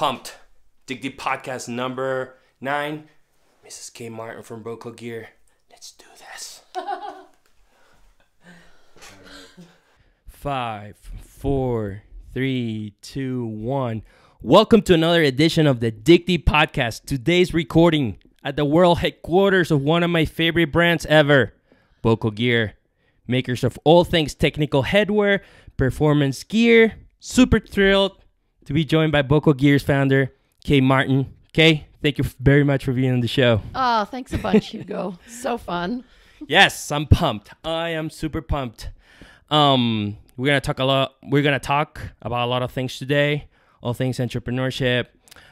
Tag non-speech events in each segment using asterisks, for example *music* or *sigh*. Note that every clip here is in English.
Pumped. Dig Deep Podcast number nine. Mrs. Kay Martin from Boco Gear. Let's do this. Five, four, three, two, one. Welcome to another edition of the Dig Deep Podcast. Today's recording at the world headquarters of one of my favorite brands ever, Boco Gear. Makers of all things technical headwear, performance gear. Super thrilled to be joined by Boco Gear's founder, Kay Martin. Kay, thank you very much for being on the show. Oh, thanks a bunch, Hugo. so fun. Yes, I'm pumped. I am super pumped. Um, we're gonna talk a lot. We're gonna talk about a lot of things today. All things entrepreneurship,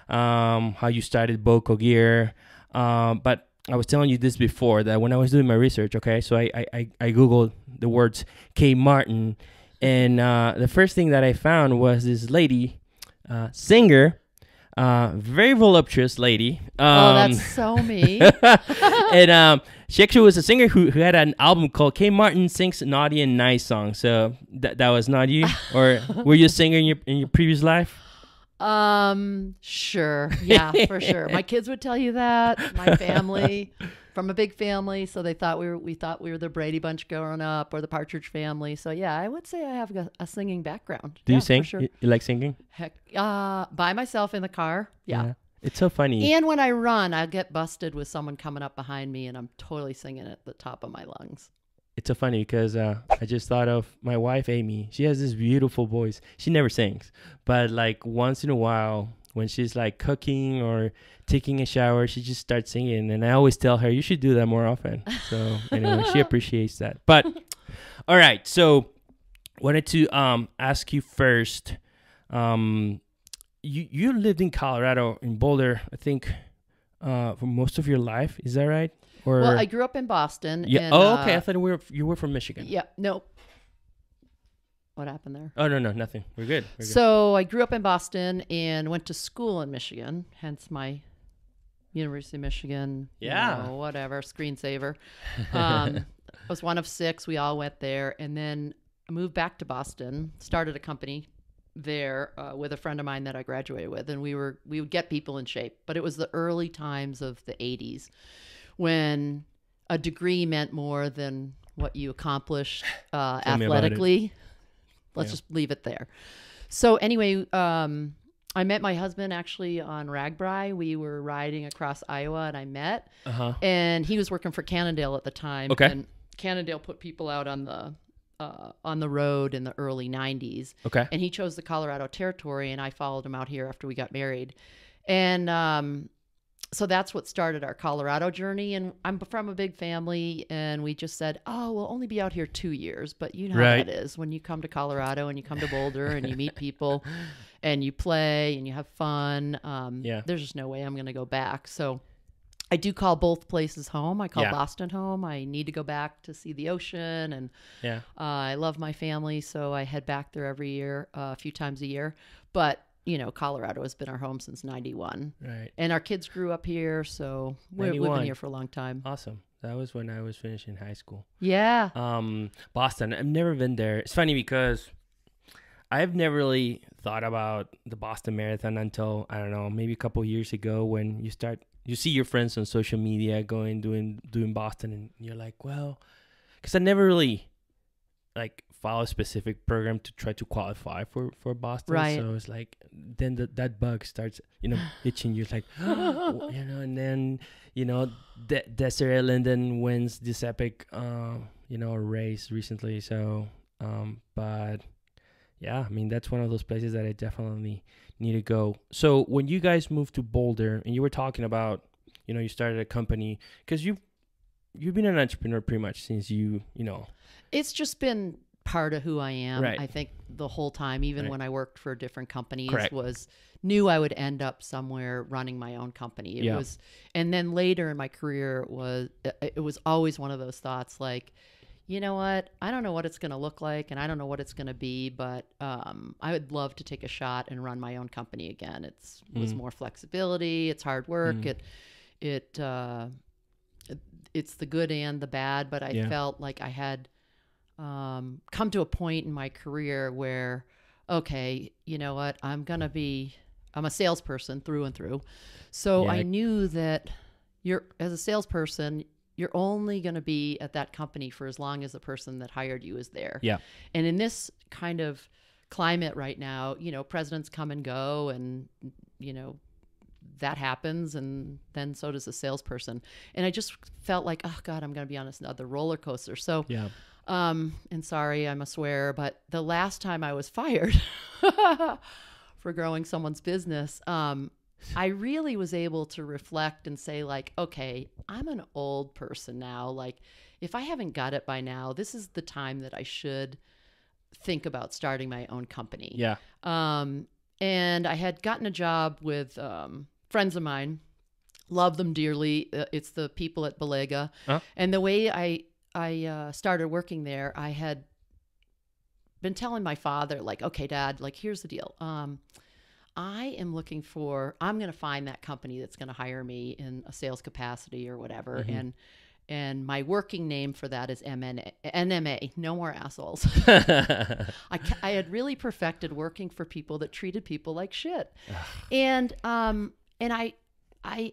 um, how you started Boco Gear. Um, but I was telling you this before that when I was doing my research, okay, so I I, I googled the words Kay Martin, and uh, the first thing that I found was this lady, uh, singer, uh, very voluptuous lady. Um, oh, that's *laughs* so me. *laughs* and um, she actually was a singer who, who had an album called Kay Martin Sings Naughty and Nice Songs. So that that was not you, or *laughs* were you a singer in your in your previous life? Um, sure. Yeah, for sure. My kids would tell you that. My family, from a big family, so they thought we were we thought we were the Brady Bunch growing up or the Partridge Family. So yeah, I would say I have a, a singing background. Do yeah, you sing? Sure. You, you like singing? Heck, uh, by myself in the car. Yeah. It's so funny. And when I run, I get busted with someone coming up behind me, and I'm totally singing at the top of my lungs. It's so funny because uh, I just thought of my wife Amy. She has this beautiful voice. She never sings, but like once in a while, when she's like cooking or taking a shower, she just starts singing. And I always tell her, you should do that more often. So anyway, she *laughs* appreciates that. But all right, so wanted to um, ask you first. Um, you you lived in Colorado in Boulder, I think, uh, for most of your life. Is that right? Or Well, I grew up in Boston. yeah. and, oh, okay. I uh, thought we were you were from Michigan. yeah. No. What happened there? Oh no no nothing. We're good. We're good. So I grew up in Boston and went to school in Michigan, hence my University of Michigan. you Yeah. know, whatever, screensaver. Um, *laughs* I was one of six. We all went there, and then I moved back to Boston. Started a company there uh, with a friend of mine that I graduated with, and we were we would get people in shape. But it was the early times of the '80s when a degree meant more than what you accomplished uh, Tell me about it. athletically. Let's Yeah. just leave it there. So anyway, um, I met my husband actually on RAGBRAI. We were riding across Iowa, and I met, uh huh. and he was working for Cannondale at the time. Okay. And Cannondale put people out on the uh, on the road in the early '90s, Okay. and he chose the Colorado Territory, and I followed him out here after we got married, and um, so that's what started our Colorado journey. And I'm from a big family, and we just said, "Oh, we'll only be out here two years," but you know Right. how that is when you come to Colorado and you come to Boulder and you meet people, *laughs* and you play and you have fun. Um, Yeah. there's just no way I'm going to go back. So. I do call both places home. I call Yeah. Boston home. I need to go back to see the ocean and Yeah. uh, I love my family, so I head back there every year, uh, a few times a year. But you know, Colorado has been our home since '91, Right. and our kids grew up here, so we, we've been here for a long time. Awesome. That was when I was finishing high school. Yeah, Um, Boston. I've never been there. It's funny because I've never really thought about the Boston Marathon until I don't know, maybe a couple years ago when you start you see your friends on social media going doing doing Boston and you're like, well, because I never really like follow a specific program to try to qualify for for Boston. Right. So it's like then the, that bug starts you know *gasps* itching you. Like *gasps* *laughs* you know, and then you know De- Desiree Linden wins this epic uh, you know race recently. So um, but yeah, I mean that's one of those places that I definitely need to go. So when you guys moved to Boulder and you were talking about you know you started a company because you've you've been an entrepreneur pretty much since you you know it's just been part of who I am. Right. I think the whole time, even Right. when I worked for different companies, Correct. was knew I would end up somewhere running my own company. It Yeah. was, and then later in my career it was it was always one of those thoughts like, you know what? I don't know what it's going to look like, and I don't know what it's going to be, but um, I would love to take a shot and run my own company again. It's it was Mm. more flexibility. It's hard work. Mm. It it uh, it- it's the good and the bad, but I Yeah. felt like I had um, come to a point in my career where, okay, you know what, I'm gonna be I'm a salesperson through and through. So Yeah. I knew that you're as a salesperson, you're only going to be at that company for as long as the person that hired you is there. Yeah. And in this kind of climate right now, you know, presidents come and go and you know that happens and then so does a salesperson. And I just felt like, oh God, I'm gonna be on another roller coaster. So Yeah. Um, and sorry, I'm a swear, but the last time I was *laughs* fired *laughs* for growing someone's business, um, I really was able to reflect and say, like, okay, I'm an old person now. Like, if I haven't got it by now, this is the time that I should think about starting my own company. Yeah. Um, and I had gotten a job with um, friends of mine. Love them dearly. Uh, it's the people at Balega. Huh? And the way I I uh, started working there, I had been telling my father, like, okay, Dad, like, here's the deal. Um, I am looking for. I'm going to find that company that's going to hire me in a sales capacity or whatever, Mhm. and and my working name for that is MNA, NMA. No more assholes. *laughs* I, I had really perfected working for people that treated people like shit. and um and I I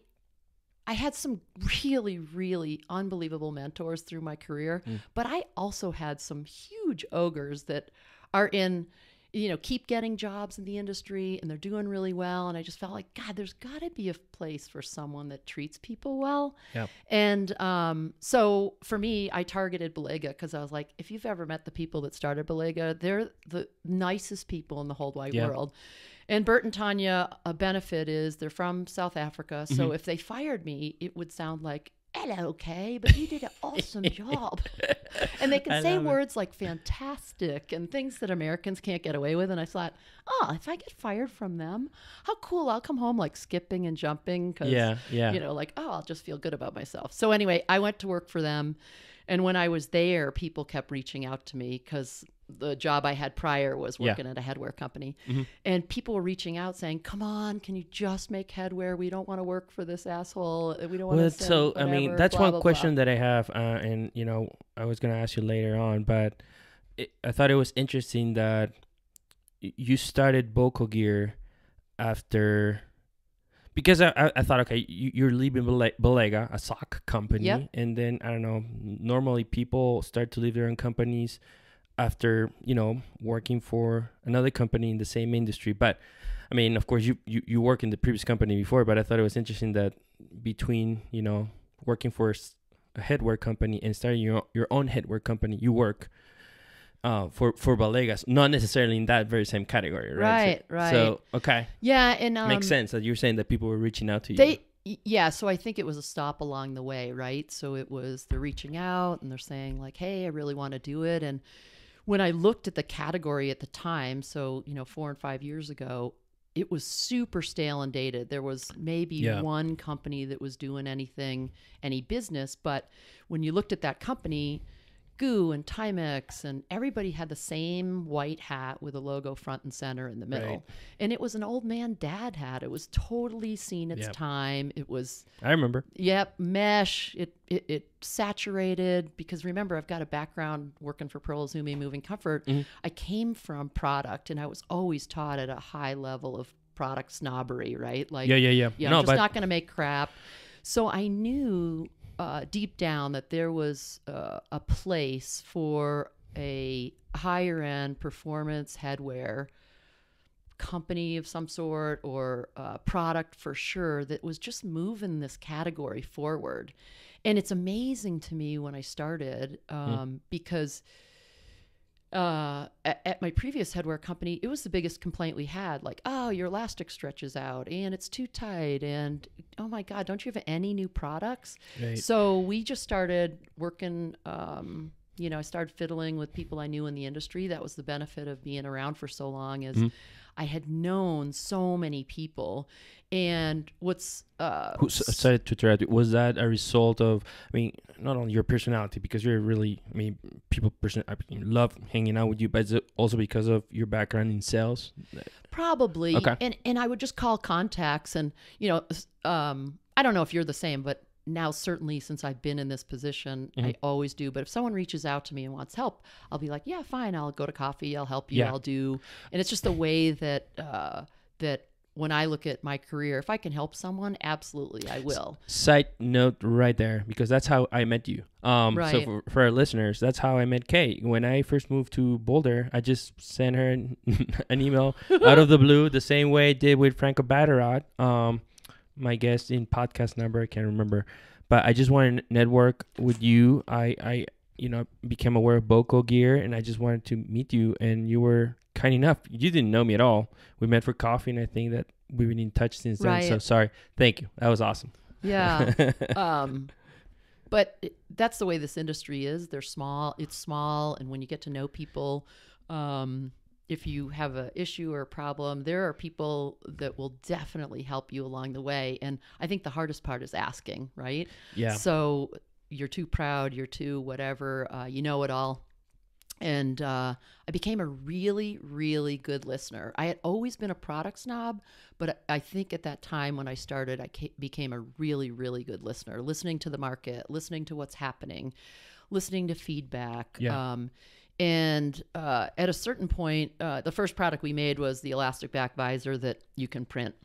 I had some really really unbelievable mentors through my career, Mm. but I also had some huge ogres that are in you know keep getting jobs in the industry and they're doing really well and I just felt like god there's got to be a place for someone that treats people well. Yep. And um, so for me, I targeted Balega because I was like, if you've ever met the people that started Balega, they're the nicest people in the whole wide Yeah. world. And Bert and Tanya, a benefit is they're from South Africa. So mm-hmm. if they fired me, it would sound like, hello, Kay, but you did an *laughs* awesome job. *laughs* and they I say love it. words like fantastic and things that Americans can't get away with. And I thought, oh, if I get fired from them, how cool. I'll come home like skipping and jumping because yeah. Yeah. you know, like, oh, I'll just feel good about myself. So anyway, I went to work for them. And when I was there, people kept reaching out to me because the job I had prior was Yeah. working at a headwear company. Mhm. And people were reaching out saying, come on, can you just make headwear? We don't want to work for this asshole. We don't want Well, to. so I mean, that's one question that I have, uh, and you know, I was gonna ask you later on, but it, I thought it was interesting that you started Boco Gear after because I, I, I thought okay you, you're leaving Bele- Balega a sock company Yep. and then I don't know normally people start to leave their own companies after you know working for another company in the same industry but I mean of course you, you you work in the previous company before but I thought it was interesting that between you know working for a headwear company and starting your your own headwear company you work uh, for for Balegas, not necessarily in that very same category, right? Right, right. So okay, Yeah, and um, makes sense that you're saying that people were reaching out to you. They yeah, so I think it was a stop along the way, right? So it was they're reaching out and they're saying like, "Hey, I really want to do it." And when I looked at the category at the time, so you know, 4 and 5 years ago, it was super stale and dated. There was maybe Yeah. one company that was doing anything, any business, but when you looked at that company, GU and Timex and everybody had the same white hat with a logo front and center in the middle. Right. And it was an old man dad hat. It was totally seen its Yep. time. It was I remember. Yep, mesh. It, it it saturated because remember I've got a background working for Pearl Izumi Moving Comfort. Mhm. I came from product and I was always taught at a high level of product snobbery, right? Like Yeah, yeah, yeah. yeah, no, I'm just but not going to make crap. So I knew uh, deep down that there was uh, a place for a higher end performance headwear company of some sort or uh, product for sure that was just moving this category forward. And it's amazing to me when I started um, because uh, at, at my previous headwear company, it was the biggest complaint we had. Like, oh, your elastic stretches out and it's too tight. And oh my God, don't you have any new products? right. So we just started working. Um, you know, I started fiddling with people I knew in the industry. That was the benefit of being around for so long. Is Mhm. I had known so many people, and what's uh, Who, sorry to interrupt. Was that a result of? I mean, not only your personality, because you're really. I mean, people person I love hanging out with you, but is it also because of your background in sales? Probably. Okay. And and I would just call contacts and you know um I don't know if you're the same but now certainly since I've been in this position I Mhm. always do but if someone reaches out to me and wants help I'll be like yeah fine I'll go to coffee I'll help you Yeah. I'll do and it's just the way that uh that when I look at my career, if I can help someone, absolutely I will. Side note right there, because that's how I met you. Um, So for, for our listeners, that's how I met Kay. When I first moved to Boulder, I just sent her an, *laughs* an email out of the blue, the same way I did with Franco Batterot. Um, my guest in podcast number, I can't remember, but I just wanted to network with you. I, I, you know, became aware of Boco gear, and I just wanted to meet you, and you were kind enough. You didn't know me at all. We met for coffee, and I think that we've been in touch since then. So sorry. Thank you. That was awesome. Yeah. *laughs* um, but it, that's the way this industry is. They're small. It's small, and when you get to know people, um, if you have a issue or a problem, there are people that will definitely help you along the way. And I think the hardest part is asking, right? yeah. So you're too proud, you're too whatever, uh, you know it all. And uh, I became a really, really good listener. I had always been a product snob, but I think at that time when I started, I ca- became a really, really good listener, listening to the market, listening to what's happening, listening to feedback. Yeah. Um, and uh, at a certain point, uh, the first product we made was the elastic back visor that you can print.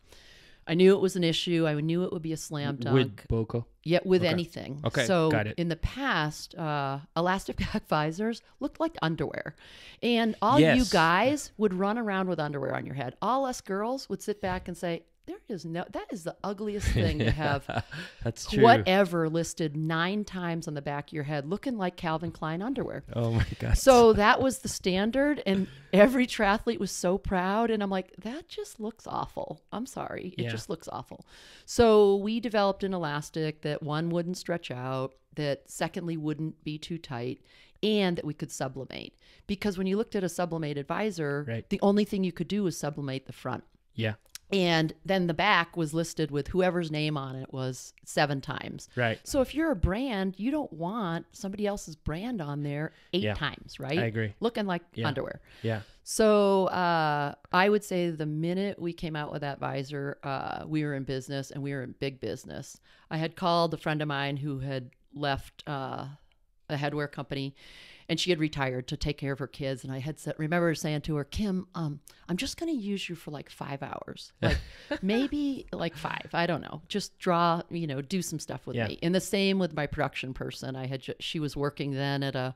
I knew it was an issue. I knew it would be a slam dunk. with Boco. Yeah, with Okay. anything. Okay, So got it. in the past, uh, elastic *laughs* back visors looked like underwear, and all you guys would run around with underwear on your head. All us girls would sit back and say, "There is no. That is the ugliest *laughs* thing to have." That's true. Whatever listed nine times on the back of your head, looking like Calvin Klein underwear. Oh my god. So that was the standard, and every triathlete was so proud. And I'm like, that just looks awful. I'm sorry. It Yeah. just looks awful. So we developed an elastic that one wouldn't stretch out, that secondly wouldn't be too tight, and that we could sublimate. Because when you looked at a sublimate visor, Right. the only thing you could do was sublimate the front. yeah. And then the back was listed with whoever's name on it was seven times. Right. So if you're a brand, you don't want somebody else's brand on there eight Yeah. times, right? I agree. Looking like Yeah. underwear. Yeah. So uh, I would say the minute we came out with that visor, uh, we were in business and we were in big business. I had called a friend of mine who had left uh, a headwear company and she had retired to take care of her kids. And I had said, remember saying to her, Kim, um, I'm just going to use you for like five hours, *laughs* like maybe like five. I don't know. Just draw, you know, do some stuff with Yeah. me. And the same with my production person. I had, ju- she was working then at a,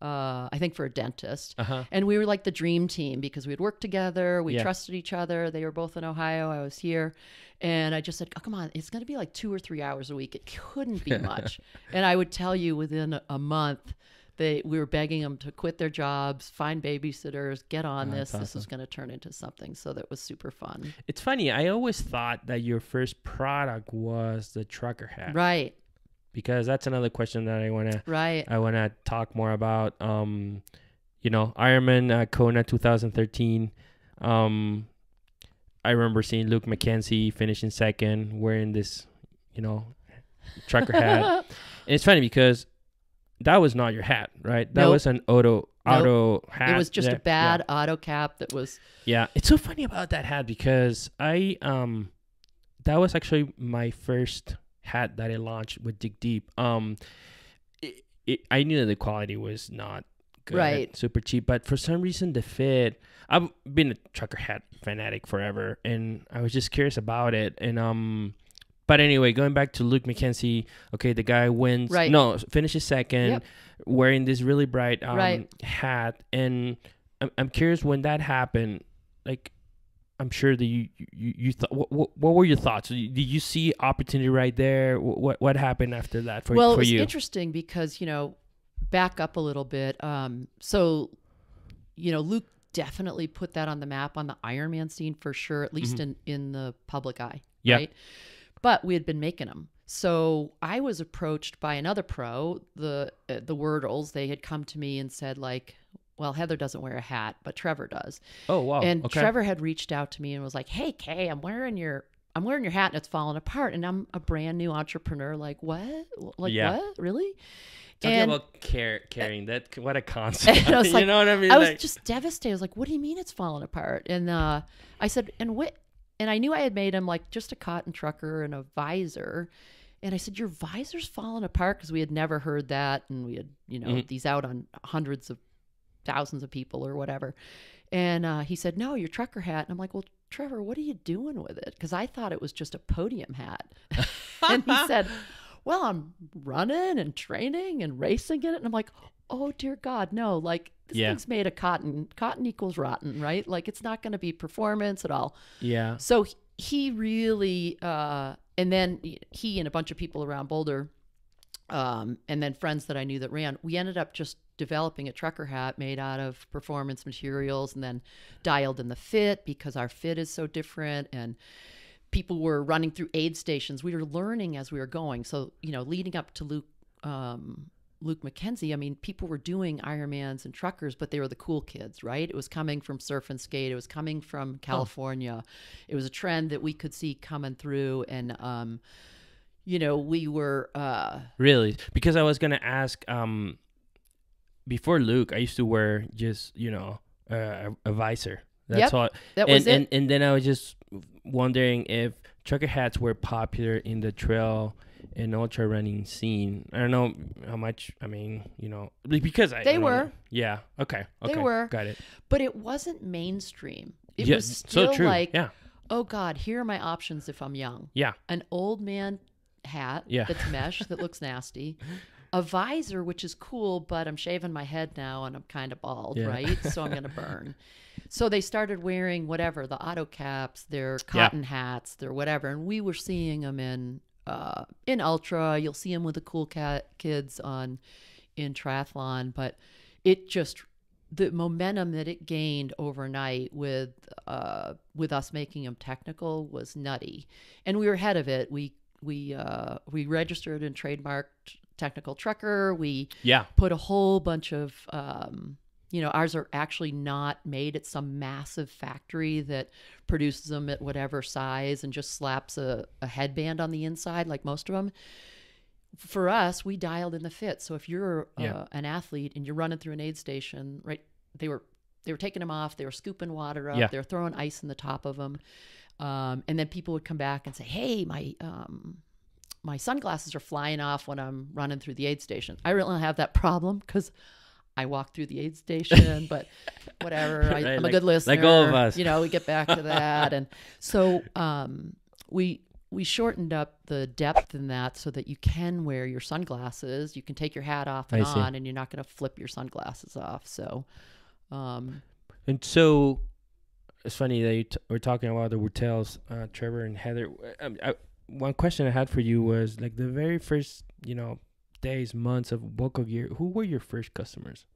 uh, I think for a dentist. Uh-huh. And we were like the dream team because we had worked together. We Yeah. trusted each other. They were both in Ohio. I was here. And I just said, oh, come on, it's going to be like two or three hours a week. It couldn't be *laughs* much. and I would tell you within a- a month, they, we were begging them to quit their jobs, find babysitters, get on Oh, this. that's This was going to turn into something. So that was super fun. It's funny. I always thought that your first product was the trucker hat Right, because that's another question that I wanna right. I wanna talk more about. Um, you know, Ironman uh, Kona 2013. Um, I remember seeing Luke McKenzie finishing second, wearing this, you know, trucker hat. *laughs* And it's funny because that was not your hat, right? That Nope. was an Otto Nope. Otto hat. it was just that- a bad Otto cap that was, Yeah. it's so funny about that hat because I um, that was actually my first hat that I launched with Dig Deep. Um, it, it, I knew that the quality was not good, Right. super cheap, but for some reason the fit. I've been a trucker hat fanatic forever, and I was just curious about it, and um. But anyway, going back to Luke McKenzie, okay, the guy wins. Right. No, finishes second, Yep. wearing this really bright um, Right. hat, and I'm, I'm curious when that happened. Like, I'm sure that you you, you thought. What, what, what were your thoughts? Did you see opportunity right there? What what happened after that for well, it for was you? interesting because you know, back up a little bit. Um, so, you know, Luke definitely put that on the map on the Ironman scene for sure, at least in in the public eye. Yeah. Right. But we had been making them. So I was approached by another pro, the uh, the Wurteles. They had come to me and said like, "Well, Heather doesn't wear a hat, but Trevor does." oh wow. and okay. Trevor had reached out to me and was like, "Hey, Kay, I'm wearing your I'm wearing your hat and it's falling apart." And I'm a brand new entrepreneur. Like what? Like Yeah. what? Really? Talking and about care, caring that what a concept. *laughs* I was *laughs* you know what I mean? I was Like- just devastated. I was like, "What do you mean it's falling apart?" And uh, I said, "And what?" And I knew I had made him like just a cotton trucker and a visor. And I said, "Your visor's falling apart," because we had never heard that, and we had you know Mhm. these out on hundreds of thousands of people or whatever. And uh, he said, "No, your trucker hat." And I'm like, "Well, Trevor, what are you doing with it? Because I thought it was just a podium hat. *laughs* and he said, Well, I'm running and training and racing in it. And I'm like, Oh, dear God, no. Like, this Yeah. thing's made of cotton. Cotton equals rotten, right? Like, it's not going to be performance at all. Yeah. So he- really, uh, and then he and a bunch of people around Boulder, um, and then friends that I knew that ran, we ended up just developing a trucker hat made out of performance materials and then dialed in the fit because our fit is so different and people were running through aid stations. We were learning as we were going. So, you know, leading up to Luke, um, Luke McKenzie, I mean, people were doing Ironmans and truckers, but they were the cool kids, right? It was coming from surf and skate. It was coming from California. It was a trend that we could see coming through. And, um, you know, we were, uh, Really? Because I was gonna ask. Um, before Luke, I used to wear just you know uh, a, a visor. That's Yep, all. that and, was it. and and then I was just wondering if trucker hats were popular in the trail and ultra running scene. I don't know how much. I mean, you know, because I They I were. know. Yeah. Okay. They were. Got it. but it wasn't mainstream. It yeah, was still so like, yeah. oh God, here are my options if I'm young. Yeah. An old man hat Yeah. that's mesh that looks nasty. A visor, which is cool, but I'm shaving my head now and I'm kind of bald, Yeah. right? So I'm going to burn. *laughs* So they started wearing whatever, the Otto caps, their cotton hats, their whatever. And we were seeing them in, uh, in ultra. You'll see him with the cool cat kids on, in triathlon, but it just, the momentum that it gained overnight with uh, with us making him technical was nutty, and we were ahead of it. We we uh, we registered and trademarked technical trucker. We Yeah. put a whole bunch of um, you know ours are actually not made at some massive factory that produces them at whatever size and just slaps a, a headband on the inside like most of them for us we dialed in the fit so if you're uh, an athlete and you're running through an aid station right they were they were taking them off they were scooping water up Yeah. they were throwing ice in the top of them um, and then people would come back and say hey my um, my sunglasses are flying off when I'm running through the aid station. I really don't have that problem because I walk through the aid station, but *laughs* whatever. I, Right, I'm a good listener. like all of us. You know, we get back to that, and so *laughs* um, we we shortened up the depth in that so that you can wear your sunglasses. You can take your hat off and on, and you're not going to flip your sunglasses off. So. Um, And so it's funny that you t- we're talking about the Wurteles, uh, Trevor and Heather. Um, I, one question I had for you was like the very first, you know, days, months of Boco Gear. Who were your first customers?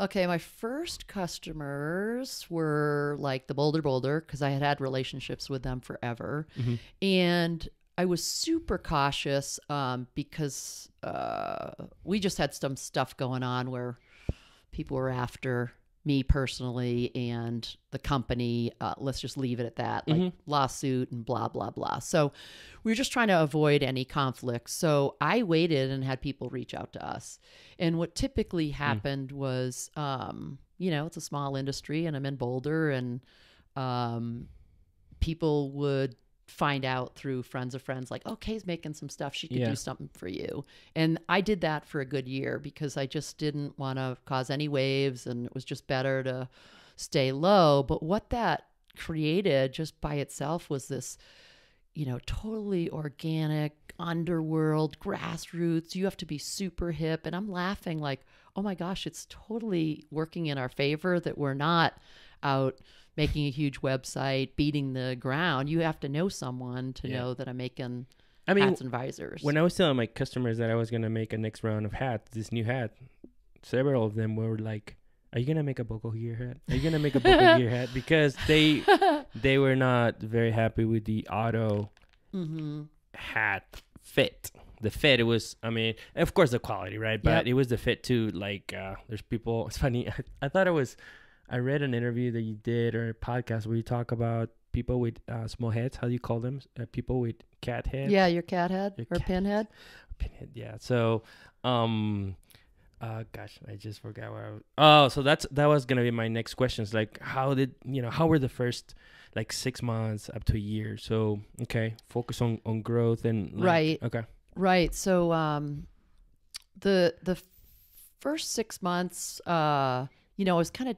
Okay, my first customers were like the Bolder Boulder because I had had relationships with them forever, Mhm. and I was super cautious um, because uh, we just had some stuff going on where people were after me personally and the company. Uh, let's just leave it at that, like Mhm. lawsuit and blah blah blah. So we were just trying to avoid any conflict. So I waited and had people reach out to us. And what typically happened was, um, you know, it's a small industry, and I'm in Boulder, and um, people would find out through friends of friends, like, oh, Kay's making some stuff. She could Yeah. do something for you. And I did that for a good year because I just didn't want to cause any waves, and it was just better to stay low. But what that created just by itself was this you know, totally organic, underworld, grassroots. You have to be super hip. And I'm laughing like, oh my gosh, it's totally working in our favor that we're not out making a huge website, beating the ground. You have to know someone to Yeah. know that I'm making I mean, hats and visors. when I was telling my customers that I was gonna make a next round of hats, this new hat, several of them were like, "Are you gonna make a Boco Gear hat? Are you gonna make a Boco Gear hat?" Because they *laughs* they were not very happy with the Otto hmm hat fit. The fit, it was, I mean, of course the quality, right? But Yep. it was the fit too. Like, uh, there's people, *laughs* it's funny. I, I thought it was, I read an interview that you did or a podcast where you talk about people with uh, small heads. How do you call them? Uh, people with cat heads? Yeah, your cat head Your or cat- pinhead. Pinhead, yeah. So, um, uh, gosh, I just forgot where. I was. Oh, so that's that was gonna be my next questions. Like, how did you know? How were the first like six months up to a year? So, okay, focus on on growth and like- Right. Okay. Right. So um, the the first six months, uh, you know, I was kind of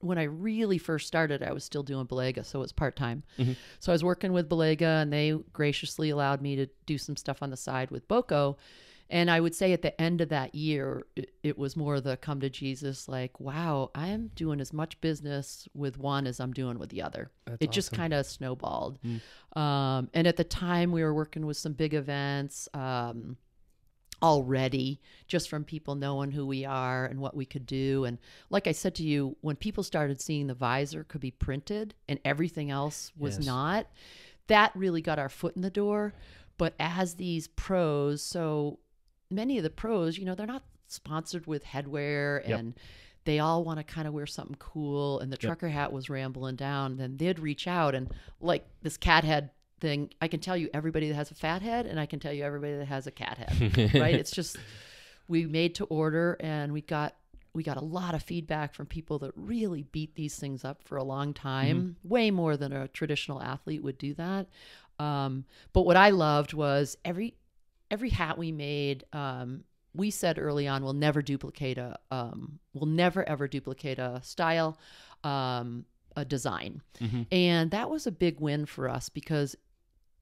when I really first started, I was still doing Balega, so it was part time. Mhm. So I was working with Balega, and they graciously allowed me to do some stuff on the side with Boco. And I would say at the end of that year, it, it was more the come to Jesus, like, wow, I am doing as much business with one as I'm doing with the other. That's it just kind of snowballed. Mm. Um, and at the time, we were working with some big events. Um, already just from people knowing who we are and what we could do and like i said to you when people started seeing the visor could be printed and everything else was Yes. not that really got our foot in the door but as these pros so many of the pros you know they're not sponsored with headwear Yep. and they all want to kind of wear something cool and the Yep. trucker hat was rambling down then they'd reach out and like this cat head thing i can tell you everybody that has a fat head and i can tell you everybody that has a cat head *laughs* right? It's just we made to order and we got we got a lot of feedback from people that really beat these things up for a long time. Way more than a traditional athlete would do that. Um, but what i loved was every every hat we made um, we said early on we'll never duplicate a um, we'll never ever duplicate a style um, a design. Mhm. and that was a big win for us because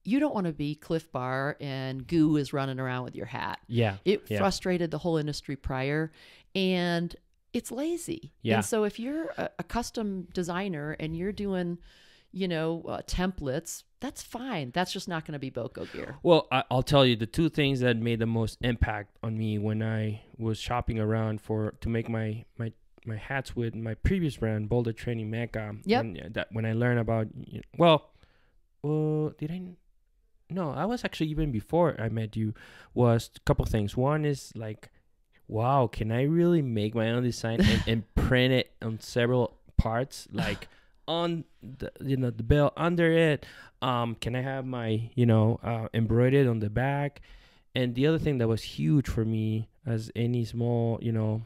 you don't want to be Clif Bar and GU is running around with your hat Yeah. it Yeah. frustrated the whole industry prior and it's lazy Yeah. and so if you're a, a custom designer and you're doing you know uh, templates that's fine that's just not going to be Boco Gear Well, I, I'll tell you the two things that made the most impact on me when I was shopping around for to make my my my hats with my previous brand, Boulder Training Mecca. Yep. And uh, that when I learned about, y- well, uh, did I? No, I was actually even before I met you. Was a couple things. One is like, wow, can I really make my own design and, and *laughs* print it on several parts, like on the you know the belt under it um can i have my you know uh, embroidered on the back and the other thing that was huge for me as any small you know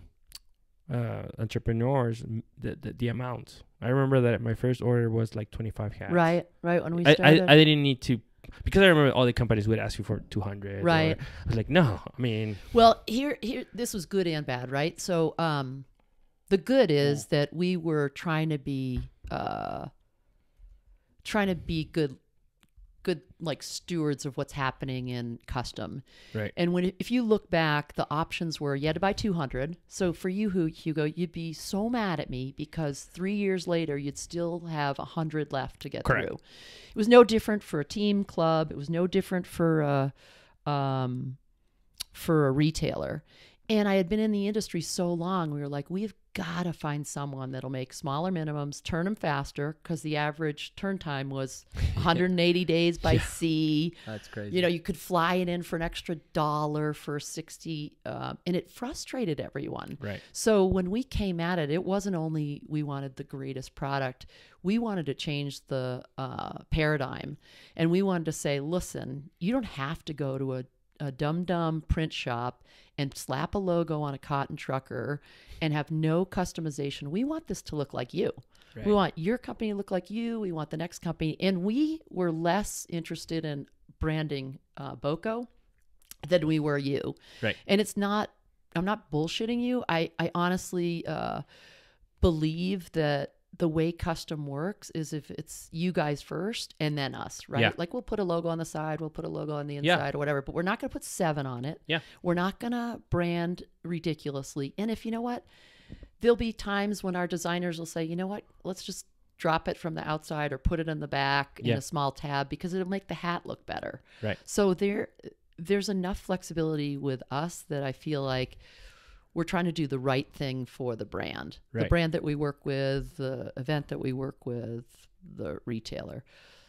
uh entrepreneurs the, the the amounts i remember that my first order was like 25 hats right right when we I, started I, I didn't need to because i remember all the companies would ask you for 200 or- Right. i was like no i mean Well, here, here, this was good and bad, right? So, um, the good is that we were trying to be, uh, trying to be good, good like stewards of what's happening in custom. right And when if you look back, the options were you had to buy 200. So for you, who Hugo, you'd be so mad at me because three years later you'd still have 100 left to get Correct. through. It was no different for a team club. It was no different for a, um, for a retailer. And I had been in the industry so long, we were like, we've got to find someone that'll make smaller minimums, turn them faster, because the average turn time was *laughs* 180 days by sea. That's crazy. You know, you could fly it in for an extra dollar for 60, um, and it frustrated everyone. right So when we came at it, it wasn't only we wanted the greatest product, we wanted to change the uh, paradigm. And we wanted to say, listen, you don't have to go to a, a dumb dumb print shop and slap a logo on a cotton trucker and have no customization. We want this to look like you. right We want your company to look like you. We want the next company. And we were less interested in branding uh, Boco than we were you. Right. And it's not, I'm not bullshitting you. I, I honestly uh, believe that the way custom works is if it's you guys first and then us, right? Yeah. Like we'll put a logo on the side, we'll put a logo on the Yeah. inside or whatever, but we're not going to put seven on it. Yeah. We're not going to brand ridiculously. And if you know what, there'll be times when our designers will say, you know what, let's just drop it from the outside or put it in the back in a small tab because it'll make the hat look better. Right. So there there's enough flexibility with us that I feel like we're trying to do the right thing for the brand. The brand that we work with, the event that we work with, the retailer.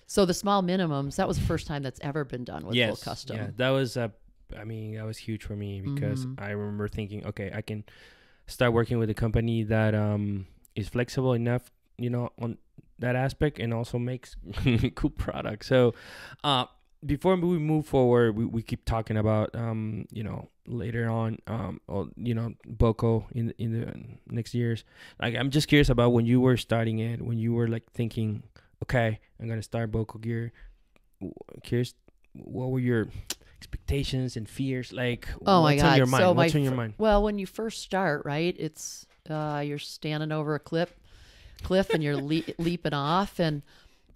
So the small minimums, that was the first time that's ever been done with full custom. Yeah, that was a. I mean, that was huge for me because Mhm. I remember thinking, okay, I can start working with a company that um is flexible enough, you know, on that aspect, and also makes *laughs* cool products. So, uh, before we move forward, we, we keep talking about um, you know, later on, um, or, you know, Boco in in the next years. Like, I'm just curious about when you were starting it, when you were like thinking, okay, I'm gonna start Boco Gear. Curious, what were your expectations and fears like Oh my god! your mind So my what's on your mind Well, when you first start, right? It's uh, you're standing over a clip cliff and you're le- *laughs* leaping off. And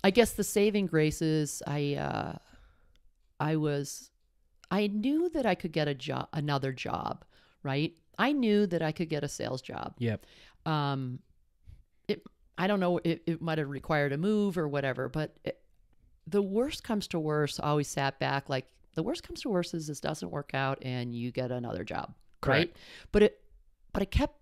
I guess the saving grace is I, uh, I was, I knew that I could get a job, another job, right? I knew that I could get a sales job. Yep. Um, it, I don't know, it, it might have required a move or whatever, but it, the worst comes to worst, I always sat back like the worst comes to worst is this doesn't work out and you get another job, right? But it, but it kept,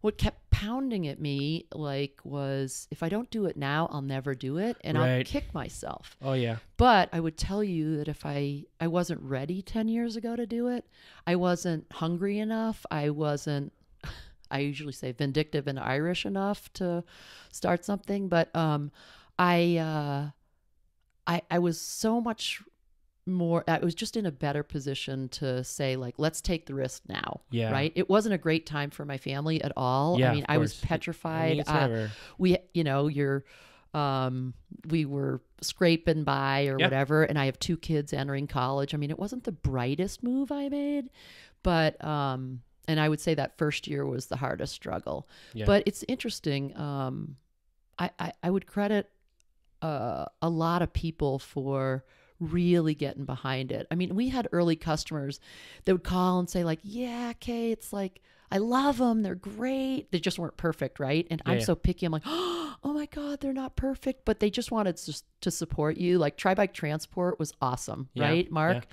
what kept pounding at me like was if I don't do it now, I'll never do it, and I'll kick myself. Oh yeah. But I would tell you that if I I wasn't ready 10 years ago to do it, I wasn't hungry enough, I wasn't *laughs* I usually say vindictive and Irish enough to start something, but um I uh I I was so much more I was just in a better position to say like let's take the risk now. Yeah. Right? It wasn't a great time for my family at all. Yeah, I mean, I was. I petrified. mean, it's Uh, we you know you're um we were scraping by or Yeah. whatever and i have two kids entering college i mean it wasn't the brightest move i made but um and i would say that first year was the hardest struggle Yeah. but it's interesting um i i, I would credit uh, a lot of people for really getting behind it. I mean, we had early customers that would call and say like, "Yeah, Kay, it's like I love them. They're great. They just weren't perfect, right?" And I'm Yeah. so picky. I'm like, *gasps* "Oh my god, they're not perfect," but they just wanted to, to support you. Like Tri-Bike Transport was awesome, Yeah, right, Mark?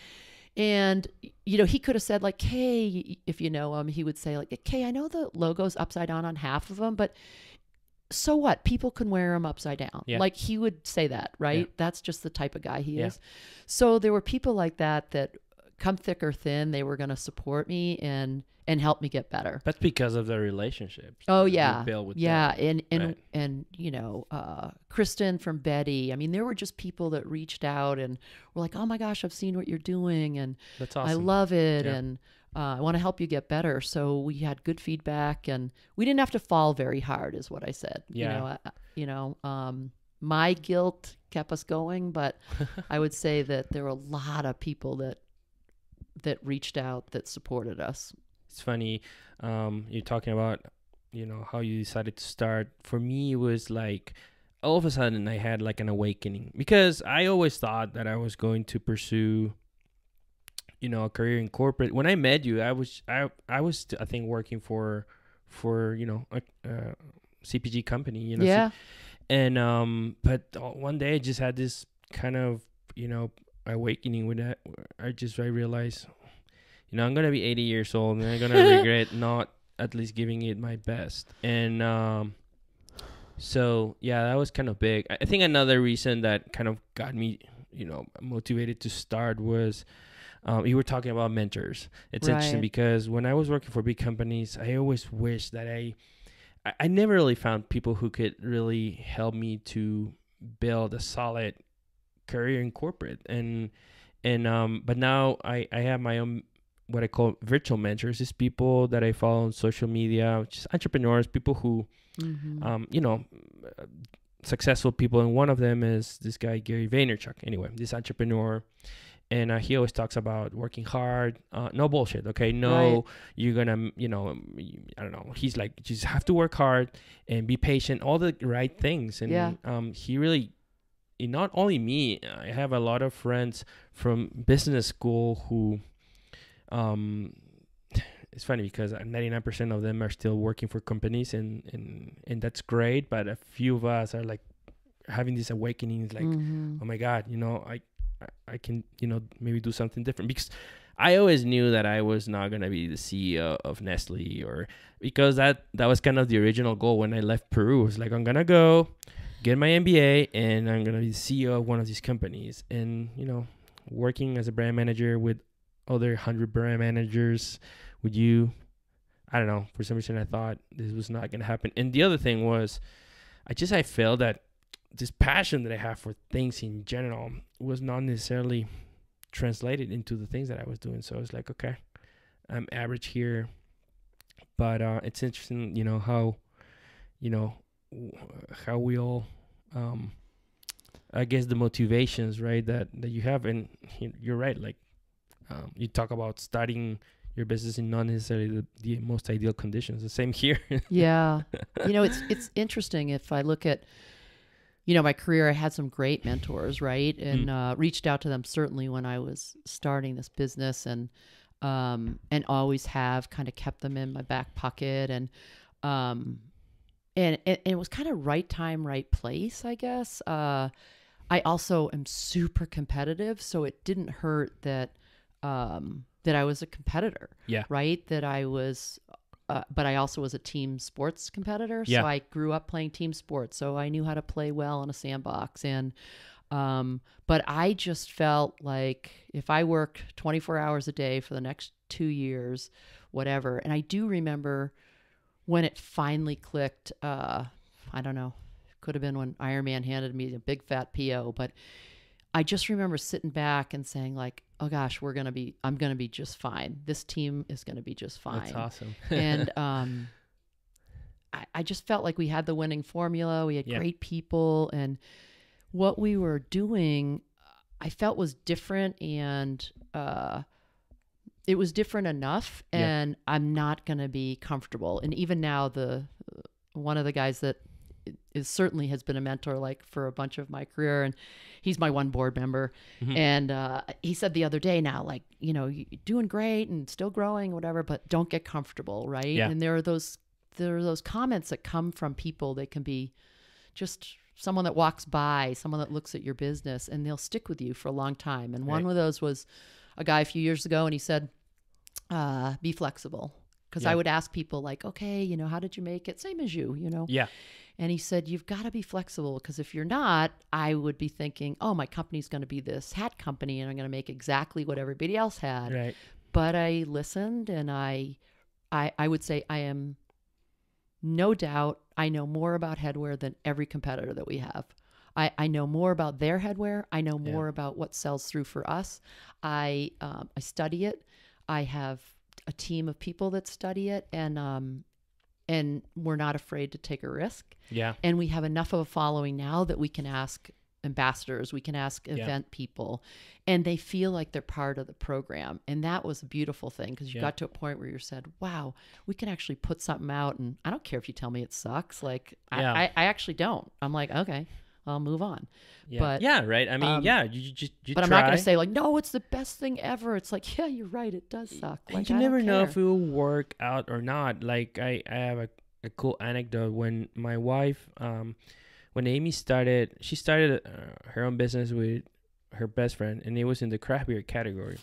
And you know, he could have said like, "Kay, if you know him, he would say like, "Kay, I know the logo's upside down on half of them, but so what? People can wear them upside down." Yeah. Like he would say that, right? Yeah. That's just the type of guy he Yeah. is. So there were people like that that come thick or thin, they were going to support me and and help me get better. That's because of the relationships. Oh yeah, build with yeah, them. and and Right. and you know, uh, Kristen from Betty. I mean, there were just people that reached out and were like, "Oh my gosh, I've seen what you're doing, and That's I love it, Yeah. and uh, I want to help you get better." So we had good feedback, and we didn't have to fall very hard, is what I said. Yeah. You know, I, you know, um, my guilt kept us going, but *laughs* I would say that there were a lot of people that that reached out that supported us. it's funny um you're talking about you know how you decided to start for me it was like all of a sudden i had like an awakening because i always thought that i was going to pursue you know a career in corporate. When i met you i was i i was i think working for for you know a, a cpg company you know yeah. and um but one day i just had this kind of you know awakening with that i just i realized you know i'm gonna be 80 years old and i'm gonna *laughs* regret not at least giving it my best. And um so yeah that was kind of big. I think another reason that kind of got me you know motivated to start was um, you were talking about mentors. It's interesting because when i was working for big companies i always wished that i I, never really found people who could really help me to build a solid career in corporate. And and um but now I I have my own what I call virtual mentors. Is people that I follow on social media just entrepreneurs people who Mhm. um you know successful people. And one of them is this guy Gary Vaynerchuk. Anyway this entrepreneur and uh, he always talks about working hard uh, no bullshit okay no Right. you're gonna you know i don't know he's like you just have to work hard and be patient all the right things and Yeah. um he really not only me i have a lot of friends from business school who um *sighs* it's funny because uh, 99% of them are still working for companies and and and that's great but a few of us are like having this awakening like Mhm. oh my god you know I, I can you know maybe do something different. Because i always knew that i was not going to be the ceo of nestle or because that that was kind of the original goal when i left peru. It was like i'm going to go get my mba and i'm going to be the ceo of one of these companies. And you know working as a brand manager with other 100 brand managers with you i don't know. For some reason i thought this was not going to happen. And the other thing was i just i felt that this passion that I have for things in general was not necessarily translated into the things that I was doing. So I was like, okay, I'm average here, but uh, it's interesting, you know how, you know, how we all, um, I guess the motivations, right, that that you have, and you're right, like, um, you talk about starting your business in not necessarily the, the most ideal conditions. The same here. *laughs* yeah you know it's it's interesting if i look at you know my career i had some great mentors right? And uh, reached out to them certainly when i was starting this business and um, and always have kind of kept them in my back pocket and um, and, and it was kind of right time right place i guess. Uh, i also am super competitive so it didn't hurt that um, that i was a competitor Yeah. right? That i was uh, but I also was a team sports competitor. Yeah. So I grew up playing team sports. So I knew how to play well in a sandbox. And, um, but I just felt like if I worked 24 hours a day for the next two years, whatever. And I do remember when it finally clicked. Uh, I don't know. Could have been when Ironman handed me a big fat PO, but I just remember sitting back and saying like, "Oh gosh, we're gonna be. I'm gonna be just fine. This team is gonna be just fine." That's awesome. *laughs* and um, I, I just felt like we had the winning formula. We had Yeah. great people, and what we were doing, I felt was different, and uh, it was different enough. Yeah. And I'm not going to be comfortable. And even now, the one of the guys that is certainly has been a mentor like for a bunch of my career and he's my one board member Mhm. and uh, he said the other day now like you know you're doing great and still growing whatever but don't get comfortable right Yeah. and there are those there are those comments that come from people they can be just someone that walks by someone that looks at your business and they'll stick with you for a long time and one of those was a guy a few years ago and he said uh, be flexible because I would ask people like, okay, you know, how did you make it? Same as you, you know. yeah. And he said, you've got to be flexible because if you're not, I would be thinking, oh, my company's going to be this hat company and I'm going to make exactly what everybody else had. Right. But I listened and I, I, I would say I am no doubt I know more about headwear than every competitor that we have. I, I know more about their headwear. I know Yeah. more about what sells through for us. I um, I study it. I have a team of people that study it, and um, and we're not afraid to take a risk. Yeah. And we have enough of a following now that we can ask ambassadors, we can ask Yeah. event people, and they feel like they're part of the program. And that was a beautiful thing because you Yeah. got to a point where you said, wow, we can actually put something out. And I don't care if you tell me it sucks. Like, Yeah. I, I, I actually don't. I'm like, okay, I'll move on. Yeah. But, yeah. Right. I mean, um, yeah. You, you just you but I'm not going to say, like, no, it's the best thing ever. It's like, yeah, you're right. It does suck. Like, you I never know if it will work out or not. Like I, I have a, a cool anecdote when my wife, um, when Amy started, she started uh, her own business with her best friend, and it was in the craft beer category.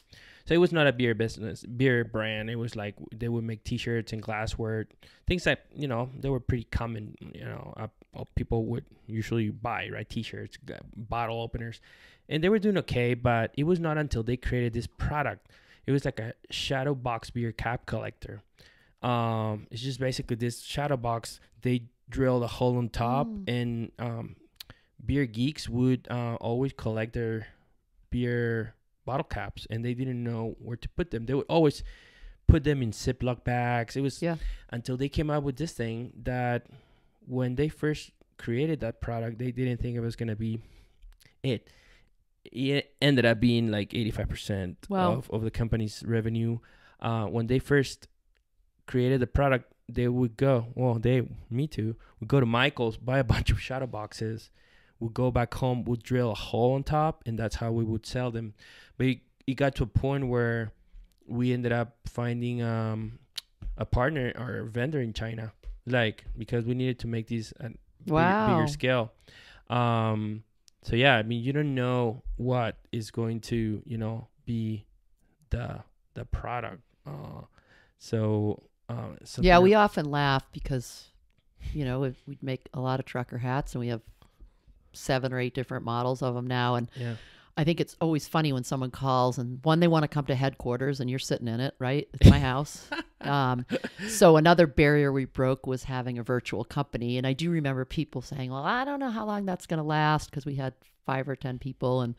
So it was not a beer business, beer brand. It was like they would make T-shirts and glassware, things that you know they were pretty common. You know, uh, people would usually buy right T-shirts, bottle openers, and they were doing okay. But it was not until they created this product. It was like a shadow box beer cap collector. Um, it's just basically this shadow box. They drilled a hole on top, Mm. and um, beer geeks would uh, always collect their beer bottle caps, and they didn't know where to put them. They would always put them in Ziploc bags. It was Yeah. until they came out with this thing that when they first created that product, they didn't think it was gonna be it. It ended up being like 85% Wow. of, of the company's revenue. Uh, when they first created the product, they would go, well, they, me too, would go to Michael's, buy a *laughs* bunch of shadow boxes, would go back home, We'd drill a hole on top, and that's how we would sell them. But it, it got to a point where we ended up finding um, a partner or a vendor in China, like because we needed to make these at big- bigger scale. Um, so yeah, I mean, you don't know what is going to, you know, be the the product. Uh, so uh, Yeah, we often laugh because, you know, if we'd make a lot of trucker hats and we have seven or eight different models of them now. And yeah I think it's always funny when someone calls and one, they want to come to headquarters and you're sitting in it, right? It's my house. *laughs* um, so another barrier we broke was having a virtual company. And I do remember people saying, well, I don't know how long that's going to last because we had five or 10 people. And,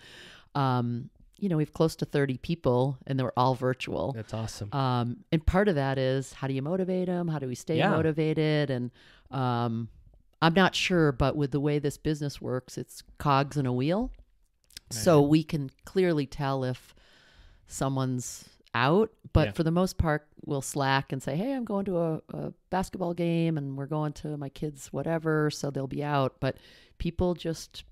um, you know, we have close to 30 people and they were all virtual. that's awesome. Um, and part of that is how do you motivate them? How do we stay Yeah. motivated? And um, I'm not sure, but with the way this business works, it's cogs in a wheel. So we can clearly tell if someone's out, but Yeah. for the most part, we'll slack and say, "Hey, I'm going to a, a basketball game, and we're going to my kids' whatever," so they'll be out. But people just